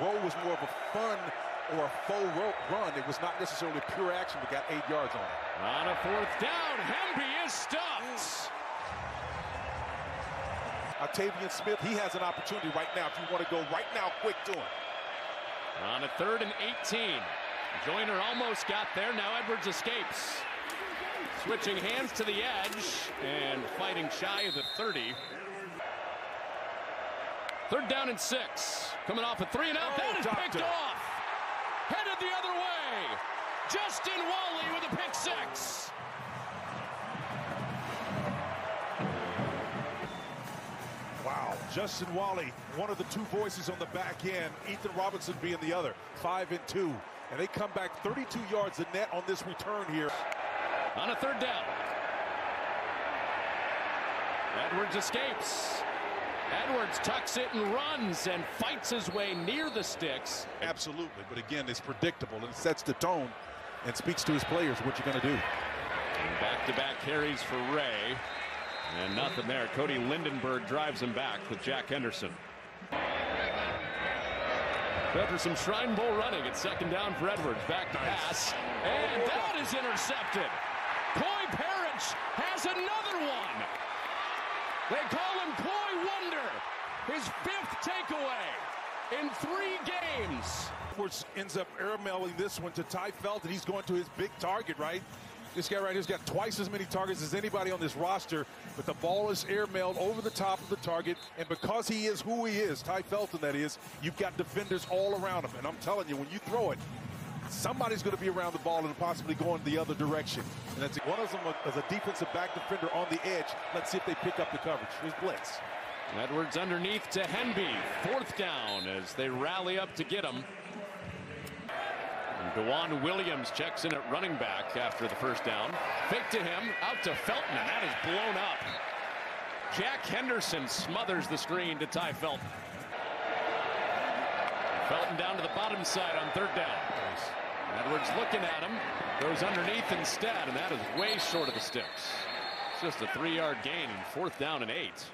roll was more of a fun or a faux run. It was not necessarily pure action, but got eight yards on it. On a fourth down, Hemby is stuffed. Octavian Smith, he has an opportunity right now if you want to go right now quick to him. On a third and 18. Joyner almost got there. Now Edwards escapes. Switching hands to the edge and fighting shy of the 30. Third down and six. Coming off a three and out. Oh, that is doctor. picked off. Headed the other way. Justin Walley with a pick six. Wow, Justin Walley, one of the two voices on the back end, Ethan Robinson being the other, five and two. And they come back 32 yards a net on this return here. On a third down. Edwards escapes. Edwards tucks it and runs and fights his way near the sticks. Absolutely, but again, it's predictable and it sets the tone and speaks to his players what you're going to do. Back-to-back carries for Ray. And nothing there. Cody Lindenberg drives him back with Jack Henderson. After some Shrine Bowl running, it's second down for Edwards. Back to pass. And that is intercepted. Koi Perich has another one. They call him Coy Wonder. His fifth takeaway in three games. Edwards ends up airmailing this one to Tai Felton. He's going to his big target, right? This guy right here's got twice as many targets as anybody on this roster, but the ball is airmailed over the top of the target. And because he is who he is, Tai Felton, that is, you've got defenders all around him. And I'm telling you, when you throw it, somebody's going to be around the ball and possibly going the other direction. And that's one of them as a defensive back defender on the edge. Let's see if they pick up the coverage. Here's Blitz. Edwards underneath to Hemby. Fourth down as they rally up to get him. DeJuan Williams checks in at running back after the first down. Fake to him, out to Felton, and that is blown up. Jack Henderson smothers the screen to Tai Felton. Felton down to the bottom side on third down. Edwards looking at him, goes underneath instead, and that is way short of the sticks. It's just a three-yard gain and fourth down and eight.